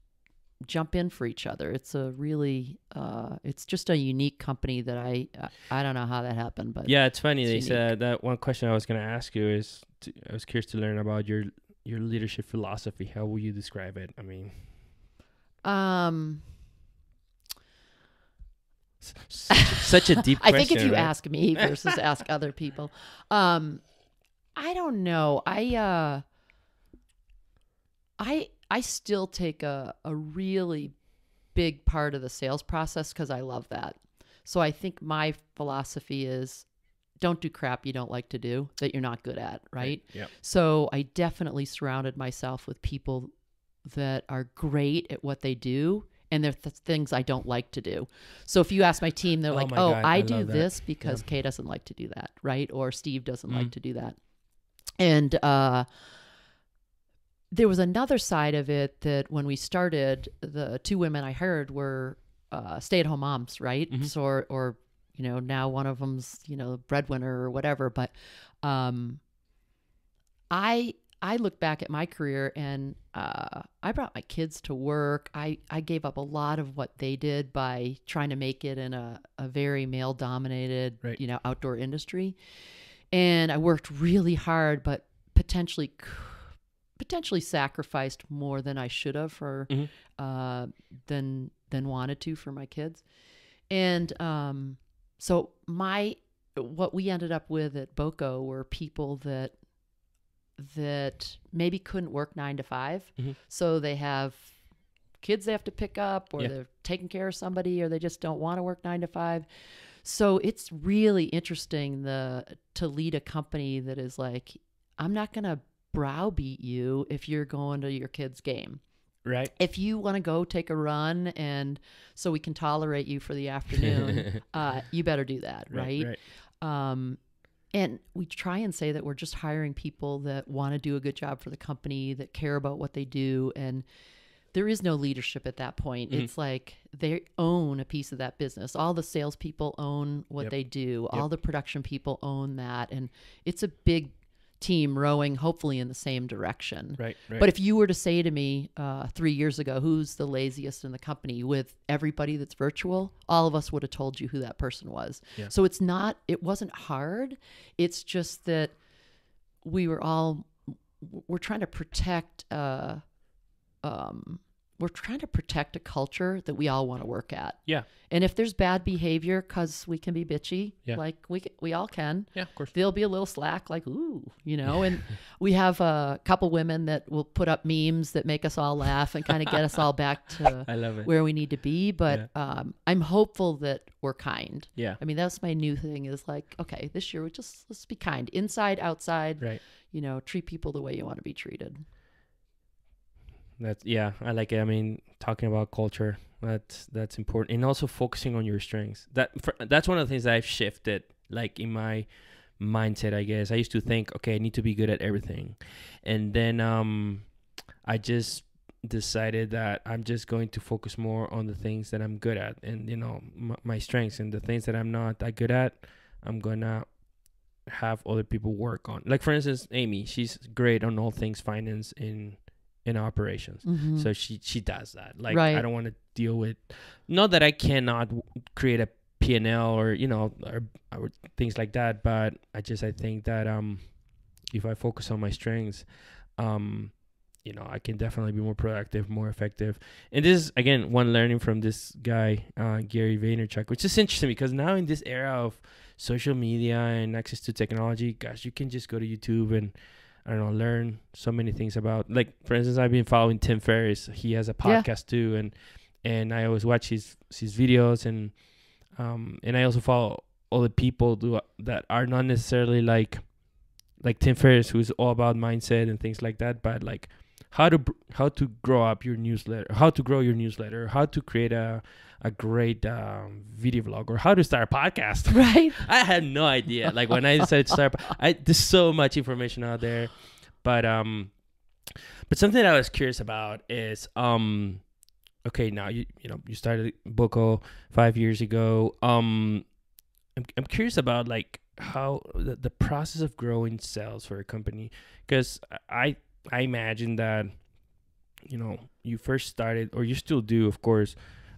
jump in for each other. It's a really, uh, it's just a unique company that I, I don't know how that happened, but Yeah, it's funny. it's they unique. said that one question I was going to ask you is I was curious to learn about your your leadership philosophy. How will you describe it? I mean, um, such, such a deep *laughs* I question. think if you right? ask me versus ask other people, um, I don't know. I uh, I I still take a a really big part of the sales process because I love that. So I think my philosophy is don't do crap you don't like to do that you're not good at, right? Yeah. So I definitely surrounded myself with people that are great at what they do and they're th- things I don't like to do. So if you ask my team, they're Oh like, "Oh, God, I, I do this because Kay doesn't like to do that, right? Or Steve doesn't like Mm. to do that." And uh there was another side of it that when we started, the two women I hired were uh, stay-at-home moms, right? Mhm. So, or, or you know, now one of them's you know breadwinner or whatever. But um, I I look back at my career and uh, I brought my kids to work. I I gave up a lot of what they did by trying to make it in a a very male-dominated Right. you know outdoor industry, and I worked really hard, but potentially potentially sacrificed more than I should have for Mhm. uh, than than wanted to for my kids, and um, so my what we ended up with at Boco were people that that maybe couldn't work nine to 5 Mhm. so they have kids they have to pick up or Yeah. they're taking care of somebody or they just don't want to work nine to five so it's really interesting the to lead a company that is like i'm not going to browbeat you if you're going to your kid's game right? if you want to go take a run and so we can tolerate you for the afternoon *laughs* uh, you better do that right, right. right. Um, and we try and say that we're just hiring people that want to do a good job for the company, that care about what they do. And there is no leadership at that point. Mhm. It's like they own a piece of that business. All the salespeople own what Yep. they do, all the production people own that. And it's a big team rowing, hopefully, in the same direction. Right, right. But if you were to say to me uh, three years ago, who's the laziest in the company with everybody that's virtual, all of us would have told you who that person was. Yeah. So it's not, it wasn't hard. It's just that we were all, we're trying to protect, uh, um, we're trying to protect a culture that we all want to work at. Yeah. And if there's bad behavior, because we can be bitchy, Yeah. like we, we all can, yeah, of course. there'll be a little slack like ooh you know and we have a couple women that will put up memes that make us all laugh and kind of get us all back to *laughs* I love it. where we need to be but um, i'm hopeful that we're kind yeah, i mean that's my new thing is like okay this year we just let's be kind inside outside right. you know treat people the way you want to be treated That's yeah, I like it. I mean, talking about culture, that's that's important, and also focusing on your strengths. That for, that's one of the things that I've shifted, like in my mindset. I guess I used to think, okay, I need to be good at everything, and then um, I just decided that I'm just going to focus more on the things that I'm good at, and you know, my strengths, and the things that I'm not that good at, I'm gonna have other people work on. Like for instance, Amy, she's great on all things finance in in operations. Mm-hmm. So she she does that. Like Right. I don't want to deal with not that I cannot w- create a P&L or you know or, or things like that, but I just I think that um if I focus on my strengths, um you know, I can definitely be more productive, more effective. And this is again one learning from this guy, uh, Gary Vaynerchuk, which is interesting because now in this era of social media and access to technology, gosh, you can just go to YouTube and I don't know, learn so many things about like for instance I've been following Tim Ferriss. He has a Yeah. podcast too and and I always watch his his videos and um and I also follow all the people do, that are not necessarily like like Tim Ferriss who's all about mindset and things like that, but like how to how to grow up your newsletter, how to grow your newsletter, how to create a a great um, video vlog, or how to start a podcast. *laughs* right *laughs* I had no idea. Like when I decided to start, I there's so much information out there, but um, but something that I was curious about is um, okay, now you you know you started Boco five years ago. Um, I'm, I'm curious about like how the, the process of growing sales for a company because I I imagine that you know you first started or you still do of course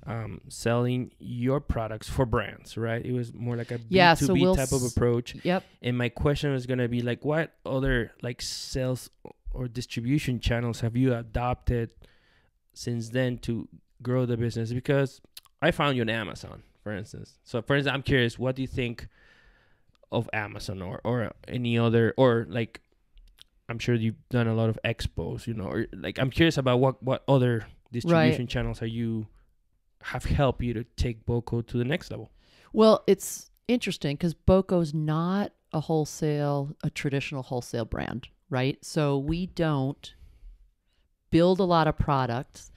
um, selling your products for brands right it was more like a Yeah, b2b so we'll type of approach Yep. and my question was gonna be like, what other like sales or distribution channels have you adopted since then to grow the business? Because I found you on Amazon, for instance. So, for instance, I'm curious, what do you think of Amazon or or any other or like? I'm sure you've done a lot of expos, you know, or like I'm curious about what what other distribution channels are you have helped you to take Boco to the next level. Well, it's interesting because Boco's not a wholesale, a traditional wholesale brand, right? So we don't build a lot of products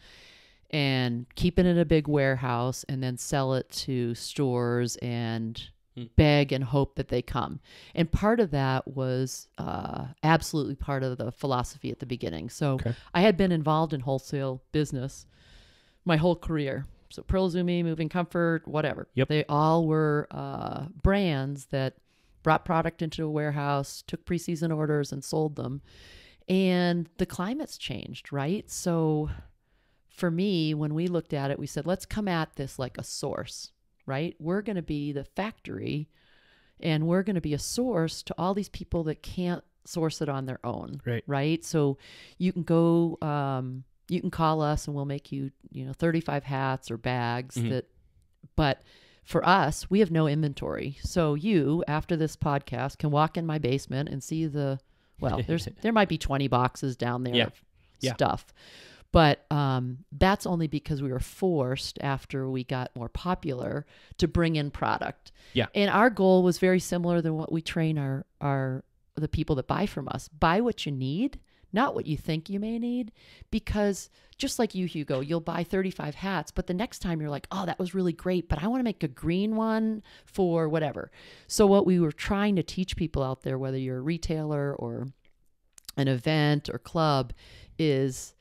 and keep it in a big warehouse and then sell it to stores and Hmm. beg and hope that they come. And part of that was uh, absolutely part of the philosophy at the beginning. So Okay. I had been involved in wholesale business my whole career. So Pearl Izumi, Moving Comfort, whatever. Yep. They all were uh, brands that brought product into a warehouse, took preseason orders, and sold them. And the climate's changed, right? So for me, when we looked at it, we said, let's come at this like a source, right? We're going to be the factory and we're going to be a source to all these people that can't source it on their own Right. right so you can go um, you can call us and we'll make you you know 35 hats or bags Mhm. that but for us we have no inventory so you after this podcast can walk in my basement and see the well there's *laughs* there might be 20 boxes down there Yeah. of Yeah. stuff but um, that's only because we were forced after we got more popular to bring in product. Yeah. And our goal was very similar than what we train our our the people that buy from us. Buy what you need, not what you think you may need, because just like you, Hugo, you'll buy 35 hats, but the next time you're like, oh, that was really great, but I want to make a green one for whatever. So what we were trying to teach people out there, whether you're a retailer or an event or club, is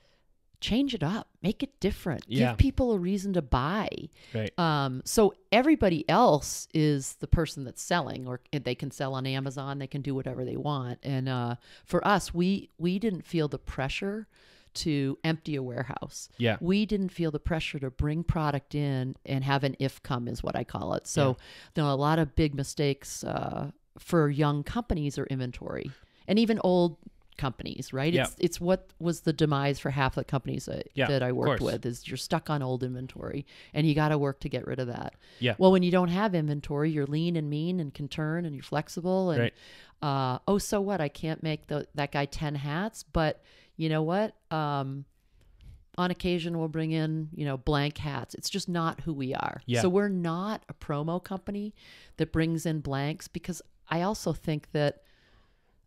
change it up, make it different, Yeah. give people a reason to buy. Right. Um, so everybody else is the person that's selling, or they can sell on Amazon. They can do whatever they want. And uh, for us, we we didn't feel the pressure to empty a warehouse. Yeah. We didn't feel the pressure to bring product in and have an if come is what I call it. So you know, a lot of big mistakes uh, for young companies are inventory, and even old companies, right? Yeah. It's it's what was the demise for half the companies that, Yeah, that I worked with is you're stuck on old inventory and you got to work to get rid of that. Yeah. Well, when you don't have inventory, you're lean and mean and can turn and you're flexible and Right. uh, oh, so what? I can't make the, that guy 10 hats, but you know what? Um, on occasion, we'll bring in, you know, blank hats. It's just not who we are. Yeah. So we're not a promo company that brings in blanks because I also think that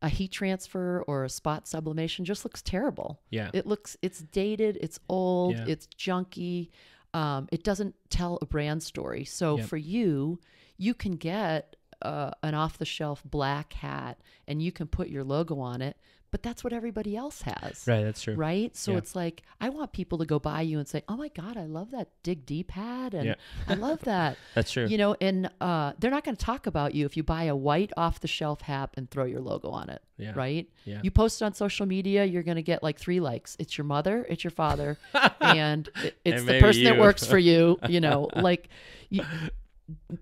a heat transfer or a spot sublimation just looks terrible. Yeah. It looks, it's dated, it's old, Yeah. it's junky. Um, it doesn't tell a brand story. So Yep. for you, you can get uh, an off the shelf black hat and you can put your logo on it, but that's what everybody else has. Right. That's true. Right. So Yeah. it's like, I want people to go by you and say, Oh my God, I love that Dig Deep hat. And Yeah. I love that. *laughs* That's true. You know, and uh, they're not going to talk about you if you buy a white off the shelf hat and throw your logo on it. Yeah. Right. Yeah. You post it on social media, you're going to get like three likes. It's your mother, it's your father, *laughs* and it- it's And the person that works for you. *laughs* You know, like you,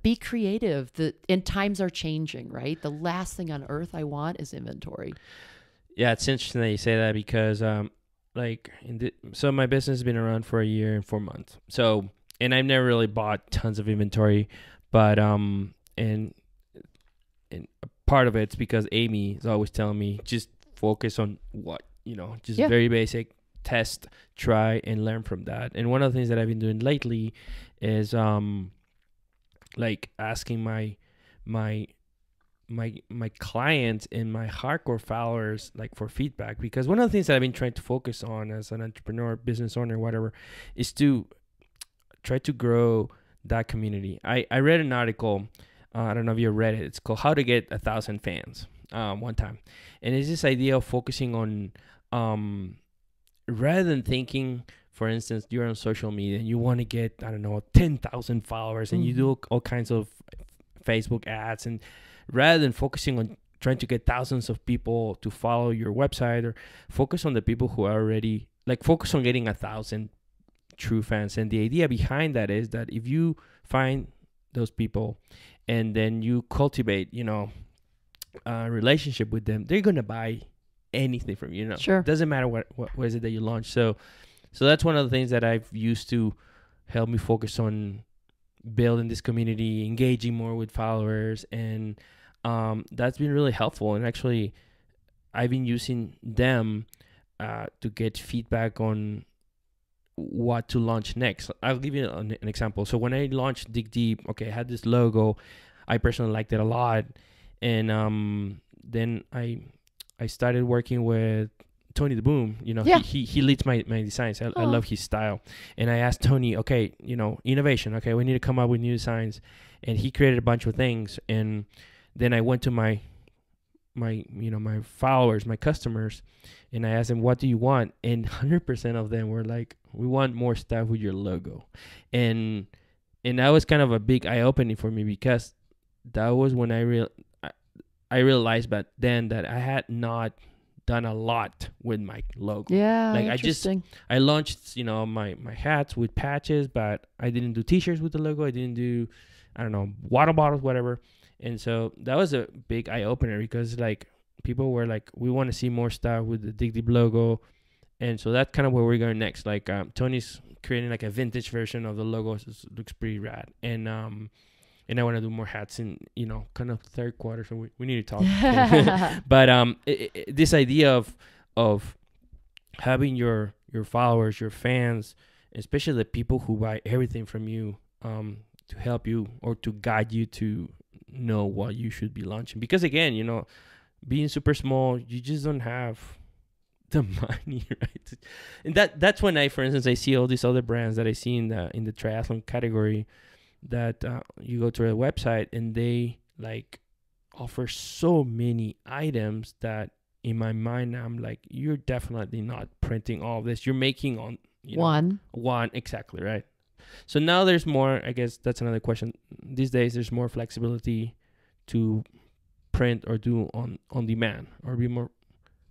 be creative. The and times are changing, right? The last thing on earth I want is inventory. Yeah, it's interesting that you say that because um like in the, so my business has been around for a year and 4 months. So and I've never really bought tons of inventory, but um and and part of it's because Amy is always telling me just focus on what, you know, just Yeah. very basic test, try and learn from that. And one of the things that I've been doing lately is um like asking my my my my clients and my hardcore followers like for feedback because one of the things that I've been trying to focus on as an entrepreneur, business owner, whatever, is to try to grow that community. I I read an article. Uh, I don't know if you read it. It's called "How to Get a Thousand Fans." Um, one time, and it's this idea of focusing on, um, rather than thinking, for instance, you're on social media and you want to get I don't know ten thousand followers, and you do all kinds of Facebook ads, and rather than focusing on trying to get thousands of people to follow your website, or focus on the people who are already like focus on getting a thousand true fans. And the idea behind that is that if you find those people and then you cultivate, you know, a relationship with them, they're gonna buy anything from you. you know, Sure. doesn't matter what, what what is it that you launch. So, so that's one of the things that I've used to help me focus on building this community, engaging more with followers, and um, that's been really helpful. And actually, I've been using them uh, to get feedback on what to launch next. I'll give you an, an example. So when I launched Dig Deep, okay, I had this logo. I personally liked it a lot, and um, then I I started working with Tony the Boom. You know, Yeah. he, he he leads my my designs. I, I love his style, and I asked Tony, okay, you know, innovation. Okay, we need to come up with new designs, and he created a bunch of things, and then I went to my my you know my followers my customers and i asked them what do you want and *laughs* 100% of them were like we want more stuff with your logo and and that was kind of a big eye opening for me because that was when i real I, I realized back then that i had not done a lot with my logo Yeah. Like, I just-. I launched, you know, my my hats with patches, but I didn't do T-shirts with the logo. I didn't do, I don't know, water bottles, whatever. And so that was a big eye opener because like people were like, we want to see more stuff with the Dig Deep logo, and so that's kind of where we're going next. Like um, Tony's creating like a vintage version of the logo. So it looks pretty rad, and um, and I want to do more hats in you know kind of third quarter. So we, we need to talk. *laughs* *laughs* but um i i this idea of of having your your followers your fans especially the people who buy everything from you um to help you or to guide you to know what you should be launching because again you know being super small you just don't have the *laughs* money right and that that's when i for instance i see all these other brands that i see in the in the triathlon category that uh, you go to their website and they like offer so many items that in my mind I'm like, you're definitely not printing all this. You're making on you know, One. one exactly right. So now there's more. I guess that's another question. These days there's more flexibility to print or do on on demand or be more.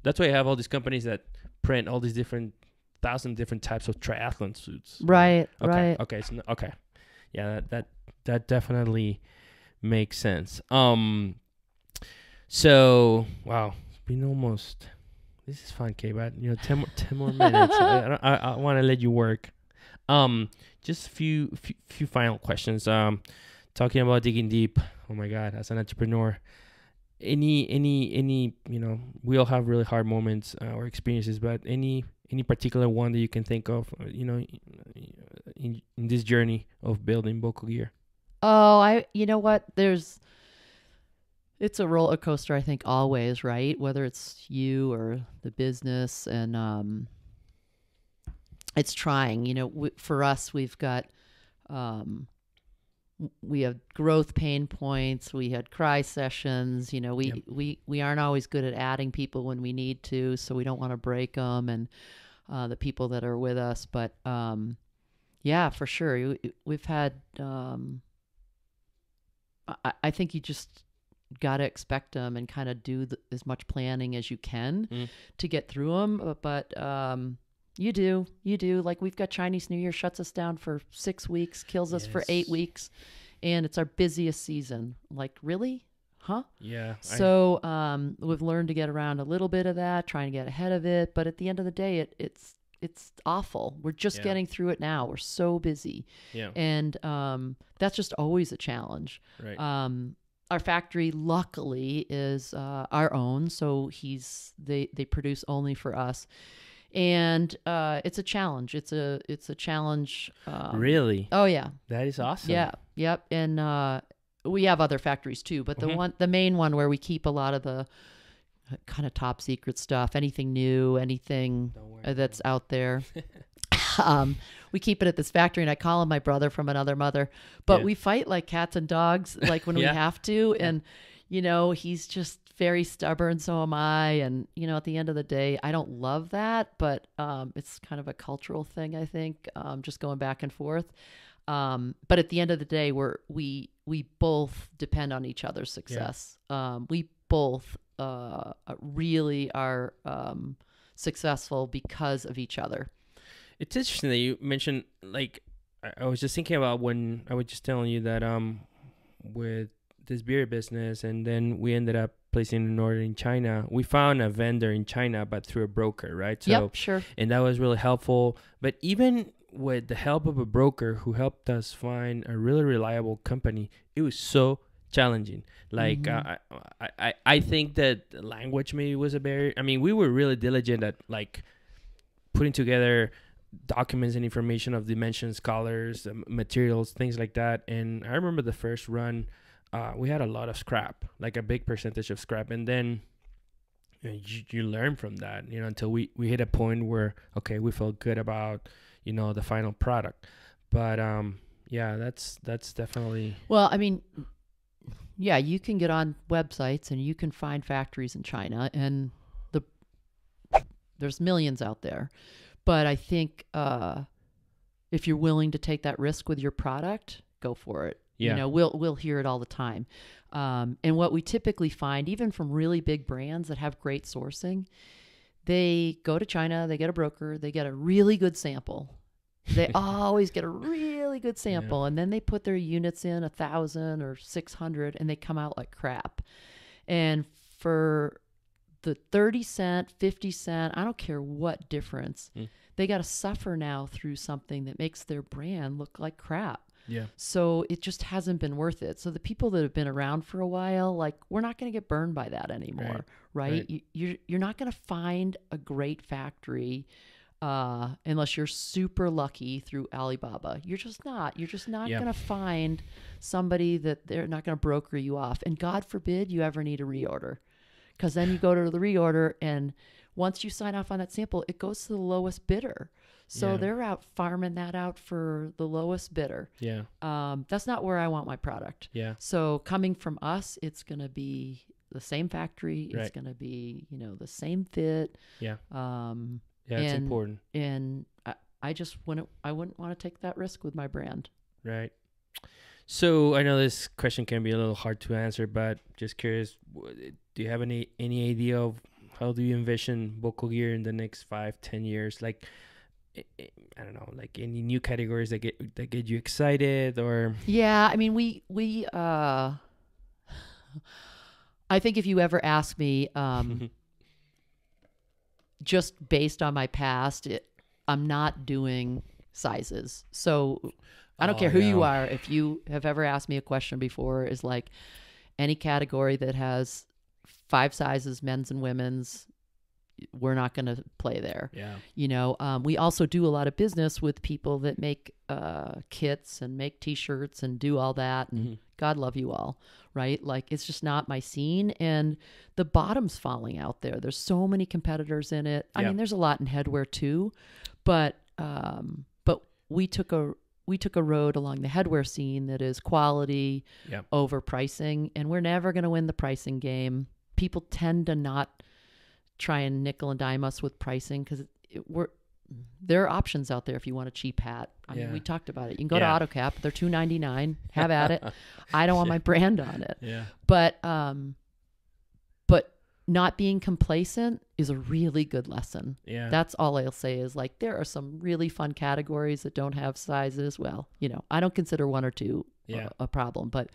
That's why I have all these companies that print all these different thousand different types of triathlon suits. Right. Okay. Right. Okay. So, okay. Yeah, that, that that definitely makes sense. Um. So wow, it's been almost. This is fun, Kay. But you know, ten more ten more minutes. I, I, I, I want to let you work. Um, just a few, few few final questions. Um, talking about digging deep. Oh my God, as an entrepreneur, any any any you know, we all have really hard moments uh, or experiences, but any any particular one that you can think of, uh, you know, in, in this journey of building Boco Gear? Oh, I you know what? There's it's a roller coaster I think always, right? Whether it's you or the business and um it's trying, you know, w- for us we've got um we have growth pain points, we had cry sessions, you know, we Yep. we we aren't always good at adding people when we need to, so we don't want to break them and uh the people that are with us, but um yeah, for sure. We- We've had um I, I think you just got to expect them and kind of do the, as much planning as you can Mm. to get through them. But um, you do, you do. Like we've got Chinese New Year shuts us down for six weeks, kills us for eight weeks, and it's our busiest season. Like really, huh? Yeah. So um, we've learned to get around a little bit of that, trying to get ahead of it. But at the end of the day, it, it's it's awful. We're just Yeah. getting through it now. We're so busy, yeah. and um, that's just always a challenge. Right. Um, our factory, luckily, is uh, our own, so he's they they produce only for us, and uh, it's a challenge. It's a it's a challenge. Um, really? Oh yeah, That is awesome. yeah, yep. And uh, we have other factories too, but the Mhm. one the main one where we keep a lot of the kind of top secret stuff, anything new, anything that's out there. *laughs* um, we keep it at this factory, and I call him my brother from another mother. But Yeah. we fight like cats and dogs, *laughs* like when Yeah. we have to. And you know, he's just very stubborn. So am I. And you know, at the end of the day, I don't love that, but um, it's kind of a cultural thing, I think. Um, just going back and forth. Um, but at the end of the day, we're we we both depend on each other's success. Um, we both uh, really are um, successful because of each other. It's interesting that you mentioned like I, I was just thinking about when I was just telling you that um with this beer business and then we ended up placing an order in China. We found a vendor in China but through a broker, right? So yep, sure. and that was really helpful. But even with the help of a broker who helped us find a really reliable company, it was so challenging. Like Mhm. uh, I, I, I think that language maybe was a barrier. I mean, we were really diligent at like putting together documents and information of dimensions, colors, um, materials, things like that. And I remember the first run, uh, we had a lot of scrap, like a big percentage of scrap, and then. You, know, you, you learn from that, you know, until we, we hit a point where okay, we felt good about, you know, the final product. But um, yeah, that's that's definitely Well, I mean, yeah, you can get on websites and you can find factories in China, and the there's millions out there. But I think uh, if you're willing to take that risk with your product, go for it. Yeah. You know, we'll we'll hear it all the time. Um, and what we typically find, even from really big brands that have great sourcing, they go to China, they get a broker, they get a really good sample. They *laughs* always get a really good sample, and then they put their units in a thousand or six hundred, and they come out like crap. And for the thirty cent, fifty cent, I don't care what difference, Mm. they got to suffer now through something that makes their brand look like crap. yeah So it just hasn't been worth it. So the people that have been around for a while, like we're not going to get burned by that anymore, right? right. You, you're you're not going to find a great factory uh, unless you're super lucky through Alibaba. You're just not. You're just not Yeah. going to find somebody that they're not going to broker you off. And God forbid you ever need a reorder, because then you go to the reorder and once you sign off on that sample, it goes to the lowest bidder. So Yeah. they're out farming that out for the lowest bidder yeah um, that's not where I want my product. yeah So coming from us, it's going to be the same factory. Right. It's going to be you know the same fit. Yeah. Um, yeah it's And- important. and I, I just wouldn't I wouldn't want to take that risk with my brand. right. So i know this question can be a little hard to answer but just curious do you have any any idea of how do you envision Boco Gear in the next five ten years? Like i- i I don't know, like any new categories that get that get you excited, or? Yeah, I mean we we uh, *laughs* I think if you ever ask me, um, *laughs* just based on my past, it, I'm not doing sizes. So I don't Oh, care who you are. If you have ever asked me a question before, is like any category that has five sizes, men's and women's, we're not going to play there. yeah, You know, um, we also do a lot of business with people that make uh, kits and make T-shirts and do all that. And Mhm. God love you all, right? Like it's just not my scene, and the bottom's falling out there. There's so many competitors in it. I Yeah. mean, there's a lot in headwear too, but um, but we took a we took a road along the headwear scene that is quality Yep. over pricing, and we're never going to win the pricing game. People tend to not try and nickel and dime us with pricing because we're there are options out there if you want a cheap hat. I Yeah. mean, we talked about it. You can go Yeah. to Otto Cap; they're two ninety nine. *laughs* Have at it. I don't want my brand on it, yeah, but um, but not being complacent is a really good lesson. yeah, That's all I'll say is like there are some really fun categories that don't have sizes. Well, you know, I don't consider one or two Yeah. a, a problem, but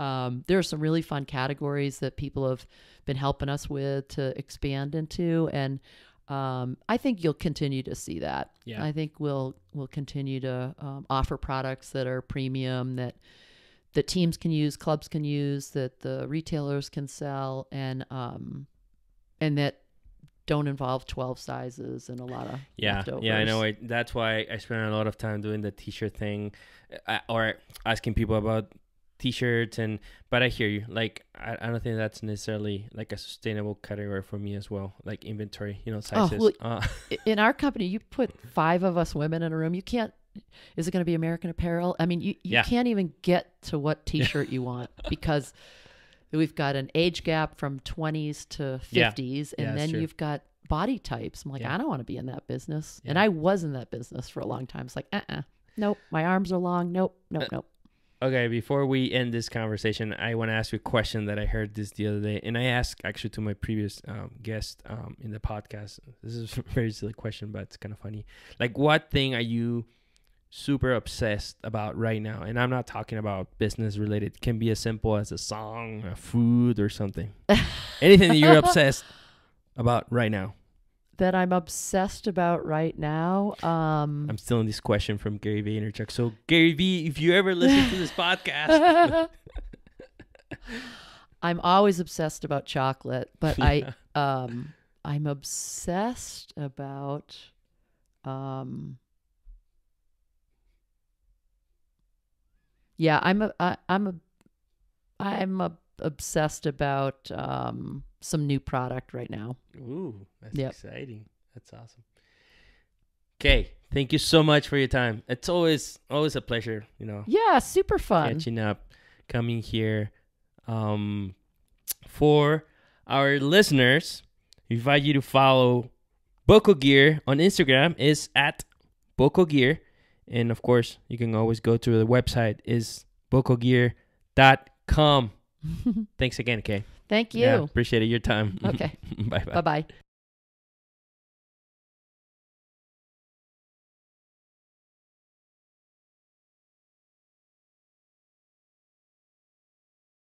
um, there are some really fun categories that people have been helping us with to expand into, and um, I think you'll continue to see that. Yeah. I think we'll we'll continue to um, offer products that are premium that that teams can use, clubs can use, that the retailers can sell, and um, and that don't involve twelve sizes and a lot of yeah, leftovers. yeah. I know. I, that's why I spent a lot of time doing the t-shirt thing, uh, or asking people about t-shirts and but i hear you like I, I don't think that's necessarily like a sustainable category for me as well like inventory you know sizes oh, well, uh, *laughs* in our company, you put five of us women in a room. You can't. Is it going to be American Apparel? I mean, you, you Yeah. can't even get to what T-shirt you want *laughs* because we've got an age gap from 20s to 50s, Yeah. and Yeah, then you've got body types. I'm like. I don't want to be in that business, and I was in that business for a long time. It's like, uh, uh nope, my arms are long. Nope, nope, Uh, nope. Okay, before we end this conversation, I want to ask you a question that I heard this the other day, and I asked actually to my previous um, guest um, in the podcast. This is a *laughs* very silly question, but it's kind of funny. Like, what thing are you super obsessed about right now? And I'm not talking about business related. It can be as simple as a song, a food, or something. *laughs* Anything that you're obsessed about right now. That I'm obsessed about right now. Um, I'm stealing this question from Gary Vaynerchuk. So, Gary V, if you ever listen to this *laughs* podcast, *laughs* I'm always obsessed about chocolate, but I *laughs* um I'm obsessed about um Yeah, I'm a I, I'm a I'm a, obsessed about um some new product right now. Ooh, that's Yep. exciting. That's awesome. Okay, thank you so much for your time. It's always always a pleasure, you know, Yeah, super fun. catching up, coming here. Um, for our listeners, we invite you to follow Boco Gear on Instagram is at Boco Gear, and of course, you can always go to the website is bocogear.com. Thanks again, Kay. Thank you. Yeah, appreciate it, your time. Okay. *laughs* bye bye. Bye bye.